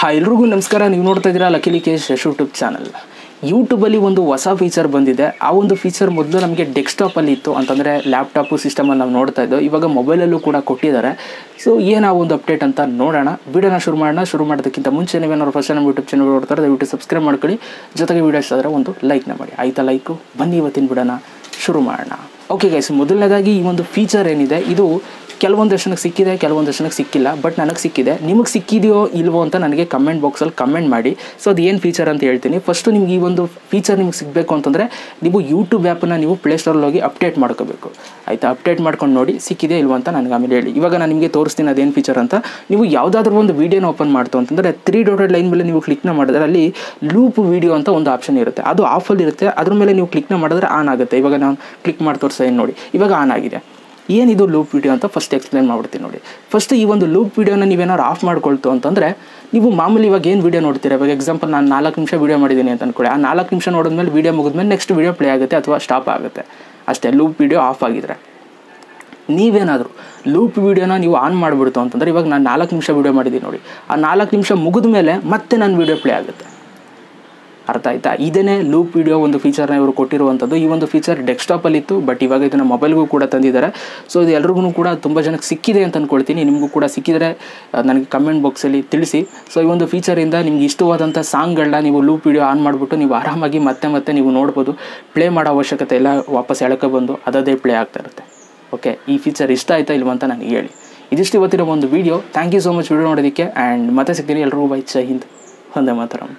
ಹಾಂ ಎಲ್ರಿಗೂ ನಮಸ್ಕಾರ. ನೀವು ನೋಡ್ತಾ ಇದ್ದೀರಾ ಲಕಿಲಿ ಕೇಶ್ ಯೂಟ್ಯೂಬ್ ಚಾನಲ್ ಯೂಟ್ಯೂಬಲ್ಲಿ ಒಂದು ಹೊಸ ಫೀಚರ್ ಬಂದಿದೆ. ಆ ಒಂದು ಫೀಚರ್ ಮೊದಲು ನಮಗೆ ಡೆಸ್ಕ್ಟಾಪಲ್ಲಿ ಇತ್ತು. ಅಂತಂದರೆ ಲ್ಯಾಪ್ಟಾಪು ಸಿಸ್ಟಮಲ್ಲಿ ನಾವು ನೋಡ್ತಾ ಇದ್ದೋ, ಇವಾಗ ಮೊಬೈಲಲ್ಲೂ ಕೂಡ ಕೊಟ್ಟಿದ್ದಾರೆ. ಸೊ ಏನೋ ಒಂದು ಅಪ್ಡೇಟ್ ಅಂತ ನೋಡೋಣ. ವಿಡಿಯೋನ ಶುರು ಮಾಡೋಣ. ಶುರು ಮಾಡೋದಕ್ಕಿಂತ ಮುಂಚೆ ನೀವೇನಾದ್ರು ಫಸ್ಟ್ ನಮ್ಮ ಯೂಟ್ಯೂಬ್ ಚಾನಲ್ ನೋಡ್ತಾರೆ ದಯವಿಟ್ಟು ಸಬ್ಸ್ಕ್ರೈಬ್ ಮಾಡ್ಕೊಳ್ಳಿ. ಜೊತೆಗೆ ವೀಡಿಯೋ ಇಷ್ಟ ಆದರೆ ಒಂದು ಲೈಕ್ನ ಮಾಡಿ. ಆಯ್ತಾ ಲೈಕು ಬನ್ನಿ ಇವತ್ತಿನ ಬಿಡೋಣ. ಶುರು ಮಾಡೋಣ. ಓಕೆ ಗೈಸ್ ಮೊದಲನೇದಾಗಿ ಈ ಒಂದು ಫೀಚರ್ ಏನಿದೆ, ಇದು ಕೆಲವೊಂದಷ್ಟು ಜನಕ್ಕೆ ಸಿಕ್ಕಿದೆ, ಕೆಲವೊಂದು ಜನಕ್ಕೆ ಸಿಕ್ಕಿಲ್ಲ. ಬಟ್ ನನಗೆ ಸಿಕ್ಕಿದೆ. ನಿಮಗೆ ಸಿಕ್ಕಿದೆಯೋ ಇಲ್ವೋ ಅಂತ ನನಗೆ ಕಮೆಂಟ್ ಬಾಕ್ಸಲ್ಲಿ ಕಮೆಂಟ್ ಮಾಡಿ. ಸೊ ಅದು ಏನು ಫೀಚರ್ ಅಂತ ಹೇಳ್ತೀನಿ. ಫಸ್ಟು ನಿಮ್ಗೆ ಈ ಒಂದು ಫೀಚರ್ ನಿಮ್ಗೆ ಸಿಗಬೇಕು ಅಂತಂದರೆ ನೀವು ಯೂಟ್ಯೂಬ್ ಆ್ಯಪನ್ನು ನೀವು ಪ್ಲೇಸ್ಟೋರಲ್ಲಿ ಹೋಗಿ ಅಪ್ಡೇಟ್ ಮಾಡ್ಕೋಬೇಕು. ಆಯಿತಾ? ಅಪ್ಡೇಟ್ ಮಾಡ್ಕೊಂಡು ನೋಡಿ ಸಿಕ್ಕಿದೆ ಇಲ್ವೋ ಅಂತ ನನಗೆ ಆಮೇಲೆ ಹೇಳಿ. ಇವಾಗ ನಾನು ನಿಮಗೆ ತೋರಿಸ್ತೀನಿ ಅದೇನು ಫೀಚರ್ ಅಂತ. ನೀವು ಯಾವುದಾದ್ರೂ ಒಂದು ವೀಡಿಯೋನ ಓಪನ್ ಮಾಡ್ತು ಅಂತಂದರೆ ತ್ರೀ ಡಾಟೆಡ್ ಲೈನ್ ಮೇಲೆ ನೀವು ಕ್ಲಿಕ್ನ ಮಾಡಿದ್ರೆ ಅಲ್ಲಿ ಲೂಪ್ ವೀಡಿಯೋ ಅಂತ ಒಂದು ಆಪ್ಷನ್ ಇರುತ್ತೆ. ಅದು ಆಫಲ್ಲಿ ಇರುತ್ತೆ. ಅದ್ರ ಮೇಲೆ ನೀವು ಕ್ಲಿಕ್ನ ಮಾಡಿದ್ರೆ ಆನ್ ಆಗುತ್ತೆ. ಇವಾಗ ನಾನು ಕ್ಲಿಕ್ ಮಾಡಿ ತೋರಿಸ್ತಾ ಏನು ನೋಡಿ. ಇವಾಗ ಆನ್ ಆಗಿದೆ. ಏನಿದು ಲೂಪ್ ವಿಡಿಯೋ ಅಂತ ಫಸ್ಟ್ ಎಕ್ಸ್ಪ್ಲೇನ್ ಮಾಡ್ಬಿಡ್ತೀನಿ ನೋಡಿ. ಫಸ್ಟ್ ಈ ಒಂದು ಲೂಪ್ ವಿಡಿಯೋನ ನೀವೇನಾದ್ರು ಆಫ್ ಮಾಡ್ಕೊಳ್ತು ಅಂತಂದರೆ, ನೀವು ಮಾಮೂಲಿ ಇವಾಗ ಏನು ವೀಡಿಯೋ ನೋಡ್ತೀರಾ? ಇವಾಗ ಎಕ್ಸಾಂಪಲ್ ನಾನು ನಾಲ್ಕು ನಿಮಿಷ ವೀಡಿಯೋ ಮಾಡಿದ್ದೀನಿ ಅಂತ ಅಂದ್ಕೊಳ್ಳಿ ಆ ನಾಲ್ಕು ನಿಮಿಷ ನೋಡಿದ್ಮೇಲೆ ವೀಡಿಯೋ ಮುಗಿದ್ಮೇಲೆ ನೆಕ್ಸ್ಟ್ ವೀಡಿಯೋ ಪ್ಲೇ ಆಗುತ್ತೆ ಅಥವಾ ಸ್ಟಾಪ್ ಆಗುತ್ತೆ. ಅಷ್ಟೇ, ಲೂಪ್ ವಿಡಿಯೋ ಆಫ್ ಆಗಿದ್ರೆ. ನೀವೇನಾದರೂ ಲೂಪ್ ವೀಡಿಯೋನ ನೀವು ಆನ್ ಮಾಡಿಬಿಡ್ತು ಅಂತಂದರೆ ಇವಾಗ ನಾನು ನಾಲ್ಕು ನಿಮಿಷ ವೀಡಿಯೋ ಮಾಡಿದ್ದೀನಿ ನೋಡಿ. ಆ ನಾಲ್ಕು ನಿಮಿಷ ಮುಗಿದ ಮೇಲೆ ಮತ್ತೆ ನಾನು ವೀಡಿಯೋ ಪ್ಲೇ ಆಗುತ್ತೆ. ಅರ್ಥ ಆಯ್ತಾ? ಇದನ್ನೇ ಲೂಪ್ ವಿಡಿಯೋ ಒಂದು ಫೀಚರ್ನ ಇವರು ಕೊಟ್ಟಿರುವಂಥದ್ದು. ಈ ಒಂದು ಫೀಚರ್ ಡೆಸ್ಕ್ಟಾಪಲ್ಲಿ ಇತ್ತು ಬಟ್ ಇವಾಗ ಇದನ್ನು ಮೊಬೈಲ್ಗೂ ಕೂಡ ತಂದಿದ್ದಾರೆ. ಸೊ ಇದು ಎಲ್ರಿಗೂ ಕೂಡ ತುಂಬ ಜನಕ್ಕೆ ಸಿಕ್ಕಿದೆ ಅಂತ ಅಂದ್ಕೊಳ್ತೀನಿ ನಿಮಗೂ ಕೂಡ ಸಿಕ್ಕಿದರೆ ನನಗೆ ಕಮೆಂಟ್ ಬಾಕ್ಸಲ್ಲಿ ತಿಳಿಸಿ. ಸೊ ಈ ಒಂದು ಫೀಚರಿಂದ ನಿಮ್ಗೆ ಇಷ್ಟವಾದಂಥ ಸಾಂಗ್ಗಳನ್ನ ನೀವು ಲೂಪ್ ವಿಡಿಯೋ ಆನ್ ಮಾಡಿಬಿಟ್ಟು ನೀವು ಆರಾಮಾಗಿ ಮತ್ತೆ ಮತ್ತೆ ನೀವು ನೋಡ್ಬೋದು. ಪ್ಲೇ ಮಾಡೋ ಅವಶ್ಯಕತೆ ಎಲ್ಲ ವಾಪಸ್ ಎಳಕ್ಕೆ ಬಂದು ಅದೇ ಪ್ಲೇ ಆಗ್ತಾ ಇರುತ್ತೆ. ಓಕೆ ಈ ಫೀಚರ್ ಇಷ್ಟ ಆಯ್ತಾ ಇಲ್ವಂತ ನನಗೆ ಹೇಳಿ. ಇದಿಷ್ಟು ಇವತ್ತಿರೋ ಒಂದು video thank you so much video ನೋಡೋದಕ್ಕೆ ಆ್ಯಂಡ್ ಮತ್ತೆ ಸಿಗ್ತೀನಿ ಎಲ್ಲರೂ ಬೈ ಜೈ ಹಿಂದ್ ಒಂದೇ ಮಾತರಂ